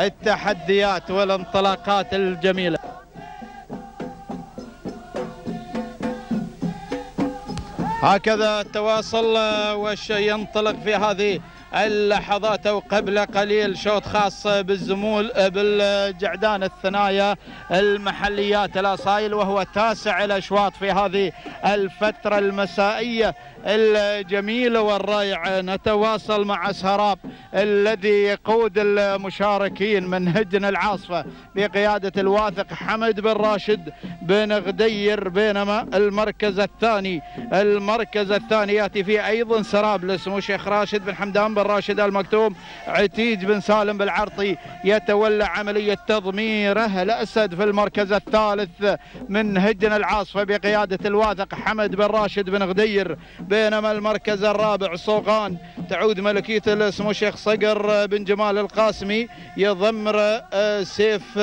التحديات والانطلاقات الجميلة. هكذا التواصل وينطلق في هذه اللحظات أو قبل قليل شوط خاص بالزمول بالجعدان الثنايا المحليات الأصايل وهو تاسع الأشواط في هذه الفترة المسائية الجميلة والرائعة. نتواصل مع سهراب الذي يقود المشاركين من هجن العاصفة بقيادة الواثق حمد بن راشد بن غدير بينما المركز الثاني المركز الثاني يأتي فيه أيضا سراب لسمو الشيخ راشد بن حمدان بن راشد المكتوم عتيج بن سالم بالعرطي يتولى عملية تضميره الاسد في المركز الثالث من هجن العاصفة بقيادة الواثق حمد بن راشد بن غدير بينما المركز الرابع صوغان تعود ملكية سمو الشيخ صقر بن جمال القاسمي يضمر آه، سيف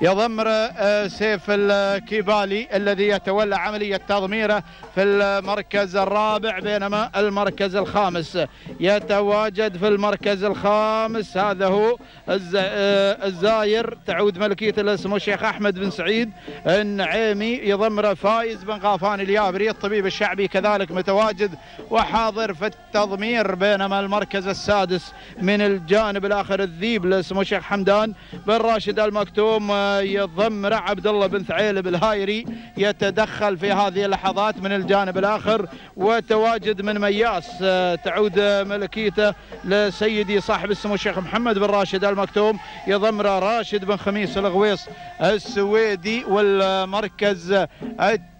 يضمر آه، سيف الكيبالي الذي يتولى عملية تضميره في المركز الرابع بينما المركز الخامس. يتواجد في المركز الخامس. هذا هو آه، الزاير. تعود ملكية الاسم الشيخ أحمد بن سعيد. النعيمي يضمر فايز بن غافان اليابري. الطبيب الشعبي كذلك متواجد وحاضر في التضمير بينما المركز السادس من الجانب الآخر الذيب لاسمه الشيخ حمدان بن راشد المكتوم. يضمر عبد الله بن ثعيلب الهايري يتدخل في هذه اللحظات من الجانب الآخر وتواجد من مياس آه، تعود ملكيته لسيدي صاحب السمو الشيخ محمد بن راشد المكتوم يضم راشد بن خميس الغويص السويدي والمركز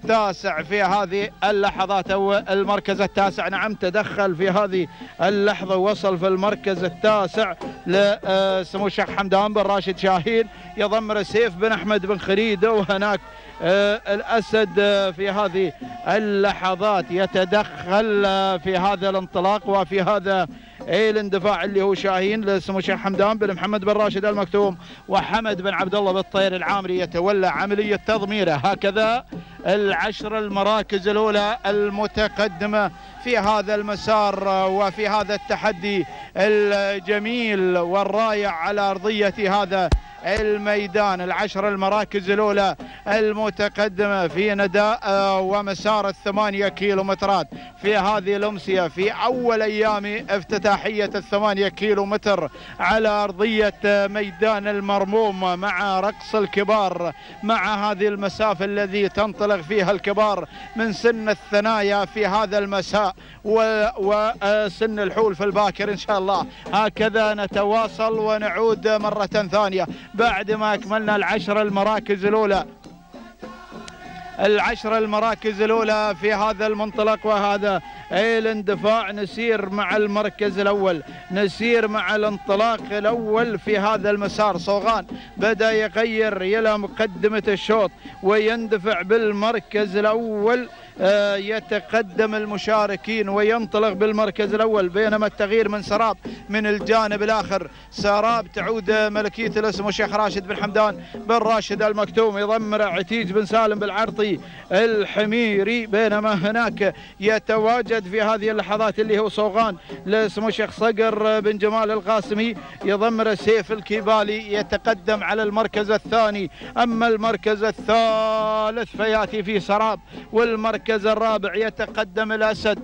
التاسع في هذه اللحظات أو المركز التاسع. نعم تدخل في هذه اللحظة وصل في المركز التاسع لسمو الشيخ حمدان بن راشد شاهين. يضم سيف بن أحمد بن خريده وهناك آه، الأسد آه، في هذه اللحظات. يتدخل آه، في هذا الانطلاق وفي هذا اي الاندفاع اللي هو شاهين لسمو الشيخ حمدان بن محمد بن راشد المكتوم وحمد بن عبد الله بالطير العامري يتولى عملية تضميره. هكذا العشر المراكز الأولى المتقدمة في هذا المسار وفي هذا التحدي الجميل والرائع على أرضية هذا الميدان العشر المراكز الأولى المتقدمة في نداء آه، ومسار الثمانية كيلومترات. في هذه الأمسية في أول أيام افتتاحية الثمانية كيلو متر على أرضية ميدان المرموم مع رقص الكبار مع هذه المسافة الذي تنطلق فيها الكبار من سن الثنايا في هذا المساء وسن الحول في الباكر إن شاء الله. هكذا نتواصل ونعود مرة ثانية. بعد ما أكملنا العشر المراكز الأولى. العشر المراكز الأولى في هذا المنطلق وهذا أي الاندفاع نسير مع المركز الأول. نسير مع الانطلاق الأول في هذا المسار. صوغان بدأ يغير إلى مقدمة الشوط ويندفع بالمركز الأول. يتقدم المشاركين وينطلق بالمركز الأول بينما التغيير من سراب من الجانب الآخر. سراب تعود ملكية الاسم الشيخ راشد بن حمدان بن راشد المكتوم. يضمر عتيج بن سالم بالعرطي الحميري. بينما هناك يتواجد في هذه اللحظات اللي هو صوغان لاسم الشيخ صقر بن جمال القاسمي. يضمر سيف الكيبالي يتقدم على المركز الثاني. أما المركز الثالث فيأتي فيه سراب والمركز المركز الرابع يتقدم الأسد.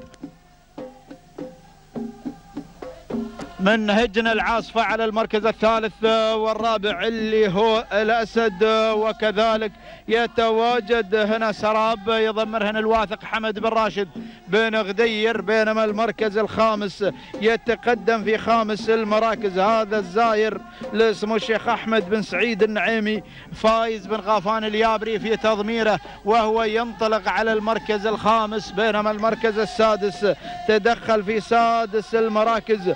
من هجن العاصفة على المركز الثالث والرابع اللي هو الأسد وكذلك يتواجد هنا سراب يضمر هنا الواثق حمد بن راشد بن غدير بينما المركز الخامس يتقدم في خامس المراكز. هذا الزاير لاسمه الشيخ أحمد بن سعيد النعيمي فايز بن غافان اليابري في تضميره وهو ينطلق على المركز الخامس بينما المركز السادس تدخل في سادس المراكز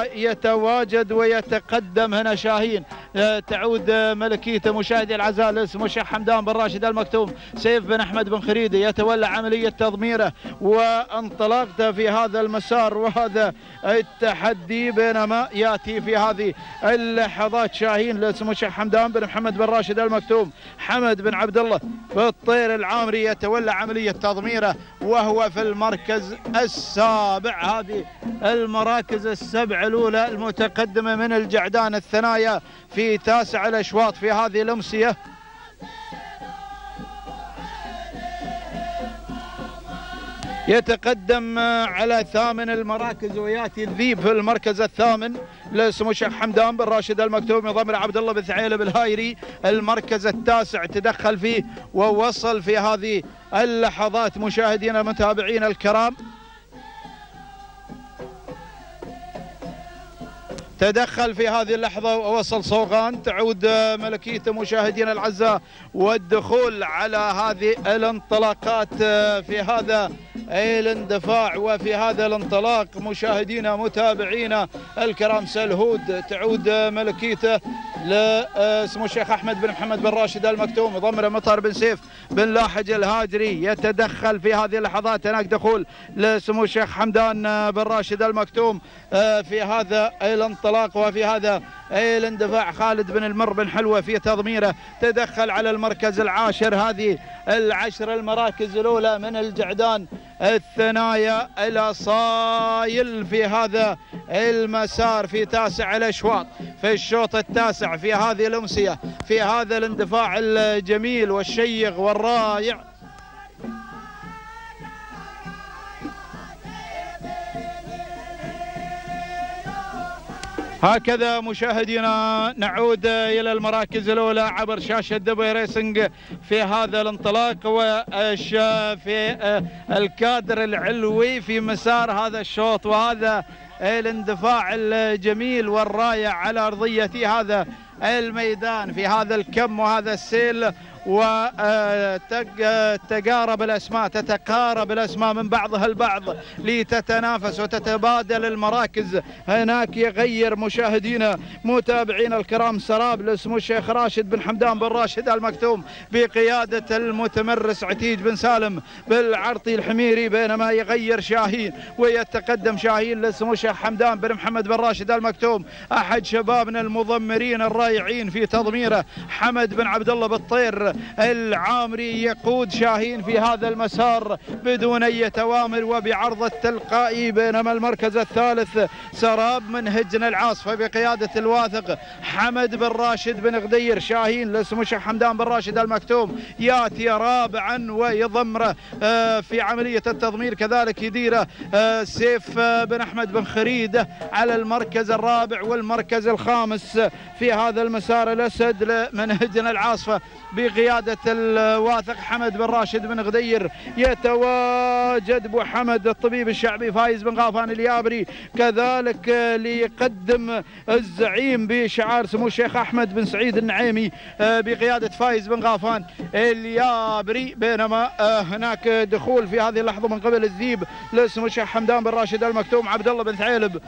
ويتواجد ويتقدم هنا شاهين. آه، تعود ملكيته مشاهدي العزاء اسمه الشيخ حمدان بن راشد المكتوم. سيف بن أحمد بن خريدي يتولى عملية تضميره وانطلاقته في هذا المسار وهذا التحدي بينما يأتي في هذه اللحظات شاهين لاسمه الشيخ حمدان بن محمد بن راشد المكتوم. حمد بن عبد الله بالطير العامري يتولى عملية تضميره وهو في المركز السابع. هذه المراكز السبع الرابع الأولى المتقدمة من الجعدان الثنايا في تاسع الأشواط في هذه الأمسية. يتقدم على ثامن المراكز ويأتي الذيب في المركز الثامن لسمو الشيخ حمدان بن راشد المكتوم يضم عبد الله بن ثعيل الهايري. المركز التاسع تدخل فيه ووصل في هذه اللحظات مشاهدينا المتابعين الكرام. تدخل في هذه اللحظة ووصل صوغان. تعود ملكيته مشاهدينا الأعزاء والدخول على هذه الانطلاقات في هذا الاندفاع وفي هذا الانطلاق. مشاهدينا متابعينا الكرام سلهود تعود ملكيته. لسمو الشيخ أحمد بن محمد بن راشد المكتوم ضمر مطر بن سيف بن لاحج الهاجري يتدخل في هذه اللحظات هناك دخول لسمو الشيخ حمدان بن راشد المكتوم في هذا الانطلاق وفي هذا الاندفاع خالد بن المر بن حلوة في تضميره. تدخل على المركز العاشر هذه العشر المراكز الأولى من الجعدان الثنايا الاصايل في هذا المسار في تاسع الأشواط في الشوط التاسع في هذه الأمسية في هذا الاندفاع الجميل والشيق والرائع. هكذا مشاهدينا نعود إلى المراكز الأولى عبر شاشة دبي ريسنج في هذا الانطلاق وفي الكادر العلوي في مسار هذا الشوط وهذا الاندفاع الجميل والرائع على أرضية هذا الميدان في هذا الكم وهذا السيل. وتقارب الأسماء تتقارب الأسماء من بعضها البعض لتتنافس وتتبادل المراكز. هناك يغير مشاهدينا متابعينا الكرام سراب لسمو الشيخ راشد بن حمدان بن راشد المكتوم بقيادة المتمرس عتيج بن سالم بالعرطي الحميري بينما يغير شاهين ويتقدم شاهين لسمو الشيخ حمدان بن محمد بن راشد المكتوم. أحد شبابنا المضمرين الرائعين في تضميره حمد بن عبد الله بالطير. العامري يقود شاهين في هذا المسار بدون أي توامر وبعرض التلقائي بينما المركز الثالث سراب من هجن العاصفة بقيادة الواثق حمد بن راشد بن غدير. شاهين لسمو الشيخ حمدان بن راشد المكتوم. ياتي رابعا ويضمره في عملية التضمير كذلك يديره سيف بن أحمد بن خريده على المركز الرابع والمركز الخامس في هذا المسار. الأسد من هجن العاصفة. بقيادة الواثق حمد بن راشد بن غدير. يتواجد أبو حمد الطبيب الشعبي فايز بن غافان اليابري. كذلك ليقدم الزعيم بشعار سمو الشيخ أحمد بن سعيد النعيمي بقيادة فايز بن غافان اليابري. بينما هناك دخول في هذه اللحظة من قبل الذيب لسمو الشيخ حمدان بن راشد المكتوم عبد الله بن ثعيلب.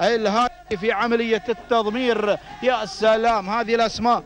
الهادي في عملية التضمير. يا سلام هذه الأسماء.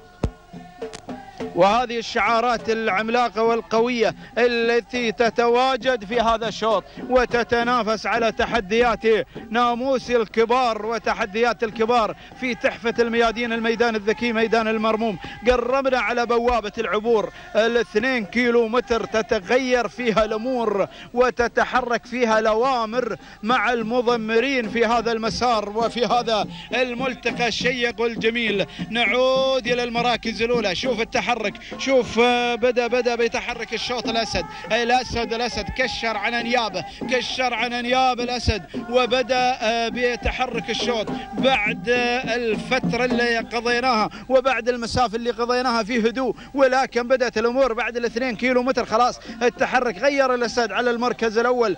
وهذه الشعارات العملاقة والقوية التي تتواجد في هذا الشوط وتتنافس على تحديات ناموس الكبار وتحديات الكبار في تحفة الميادين الميدان الذكي ميدان المرموم. قربنا على بوابة العبور. الاثنين كيلو متر تتغير فيها الأمور وتتحرك فيها الأوامر مع المضمرين في هذا المسار وفي هذا الملتقى. الشيق والجميل نعود إلى المراكز الأولى. شوف التحرك شوف بدا بدأ بيتحرك الشوط الأسد. الاسد الأسد كشر عن أنيابه. كشر عن أنياب الأسد وبدأ بيتحرك الشوط. بعد الفترة اللي قضيناها وبعد المسافة اللي قضيناها في هدوء ولكن بدأت الأمور بعد الاثنين كيلو متر خلاص التحرك غير الأسد على المركز الأول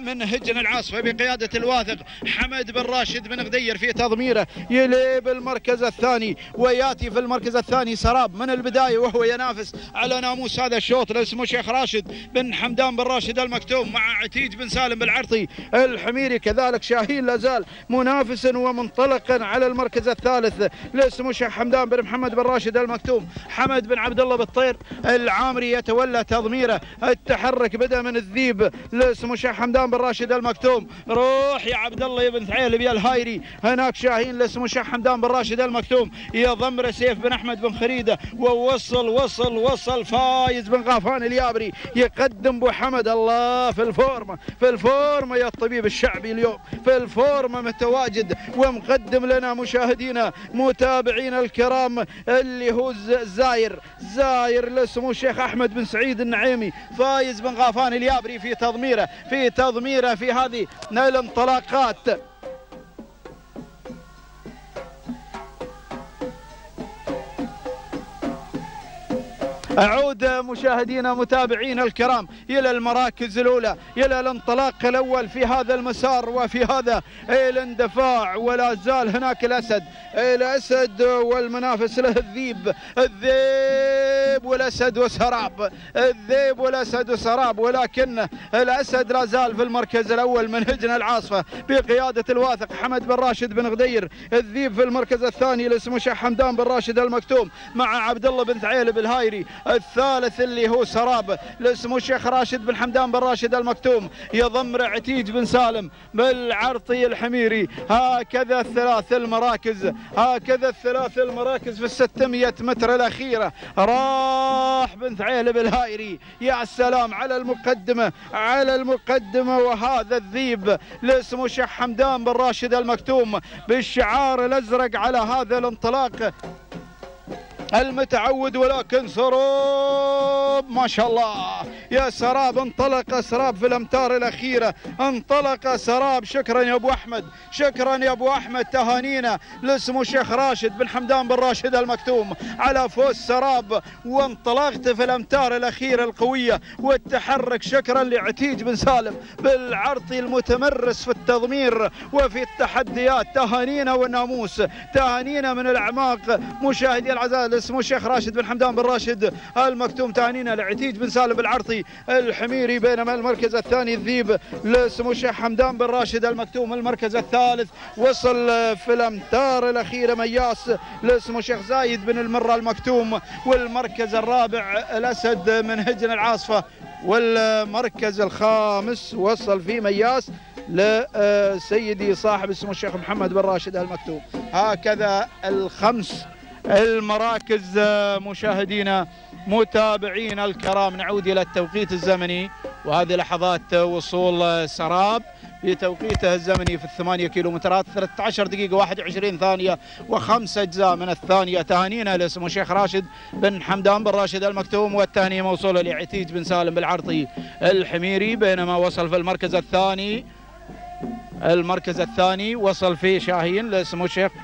من هجن العاصفة بقيادة الواثق حمد بن راشد بن غدير في تضميره. يلي بالمركز الثاني وياتي في المركز الثاني سراب من البداية. وهو ينافس على ناموس هذا الشوط اسمه شيخ راشد بن حمدان بن راشد المكتوم مع عتيج بن سالم بالعرطي. الحميري كذلك شاهين لازال منافسا ومنطلقا على المركز الثالث لاسمه شيخ حمدان بن محمد بن راشد المكتوم. حمد بن عبد الله بالطير العامري يتولى تضميره التحرك بدأ من الذيب لاسمه شيخ حمدان بن راشد المكتوم. روح يا عبد الله بن ثعيلب الهايري. هناك شاهين لاسمه شيخ حمدان بن راشد المكتوم. يضمر سيف بن أحمد بن خريدة. وهو وصل وصل وصل. فايز بن غافان اليابري. يقدم ابو حمد الله في الفورمة. في الفورمة يا الطبيب الشعبي اليوم. في الفورمة متواجد ومقدم لنا مشاهدينا متابعينا الكرام اللي هو زاير. زاير لسمو الشيخ أحمد بن سعيد النعيمي. فايز بن غافان اليابري في تضميره في تضميره في هذه الانطلاقات. أعود مشاهدينا متابعينا الكرام إلى المراكز الأولى إلى الانطلاق الأول في هذا المسار وفي هذا الاندفاع ولا زال هناك الأسد الأسد والمنافس له الذيب الذيب والأسد وسراب الذيب والأسد وسراب ولكن الأسد لا زال في المركز الأول من هجن العاصفة بقيادة الواثق حمد بن راشد بن غدير الذيب في المركز الثاني لاسمه شيخ حمدان بن راشد المكتوم مع عبد الله بن ثعيلب الهايري الثالث اللي هو سراب لاسمه الشيخ راشد بن حمدان بن راشد المكتوم يضم عتيج بن سالم بالعرطي الحميري. هكذا الثلاث المراكز هكذا الثلاث المراكز في الستمية متر الأخيرة. راح بن ثعيلب الهايري يا سلام على المقدمة على المقدمة وهذا الذيب. لاسمه الشيخ حمدان بن راشد المكتوم بالشعار الأزرق على هذا الانطلاق. المتعود ولكن سراب ما شاء الله. يا سراب انطلق سراب في الأمتار الأخيرة. انطلق سراب. شكرا يا أبو أحمد. شكرا يا أبو أحمد. تهانينا لاسمه شيخ راشد بن حمدان بن راشد المكتوم. على فوز سراب وانطلقت في الأمتار الأخيرة القوية. والتحرك شكرا لعتيج بن سالم بالعرض المتمرس في التضمير وفي التحديات. تهانينا والناموس تهانينا من الأعماق. مشاهدي العزاء اسمه الشيخ راشد بن حمدان بن راشد المكتوم. تهانينا لعتيج بن سالم العرطي الحميري بينما المركز الثاني الذيب لسمو الشيخ حمدان بن راشد المكتوم. المركز الثالث وصل في الأمتار الاخيره مياس لسمو الشيخ زايد بن المرة المكتوم. والمركز الرابع الأسد من هجن العاصفة. والمركز الخامس وصل فيه مياس لسيدي صاحب اسمه الشيخ محمد بن راشد المكتوم. هكذا الخمس المراكز مشاهدينا متابعينا الكرام. نعود إلى التوقيت الزمني وهذه لحظات وصول سراب في توقيته الزمني في الثمانية كيلومترات 13 دقيقة 21 ثانية وخمس أجزاء من الثانية. تهانينا لاسمه الشيخ راشد بن حمدان بن راشد المكتوم والتهنية موصولة لعتيج بن سالم بالعرطي الحميري بينما وصل في المركز الثاني المركز الثاني وصل فيه شاهين لاسمه الشيخ آه،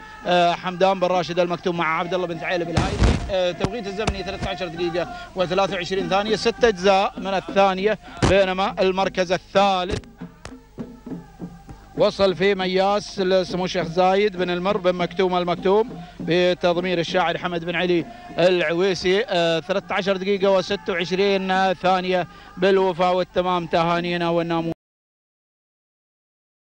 حمدان بن راشد المكتوم مع عبد الله بن ثعيلب الهايدي آه، توقيت الزمني 13 دقيقة و23 ثانية. ست أجزاء من الثانية بينما المركز الثالث. وصل في مياس سمو الشيخ زايد بن المر بن مكتوم المكتوم بتضمير الشاعر حمد بن علي العويسي. 13 آه، دقيقة و26 ثانية بالوفاء والتمام تهانينا والناموس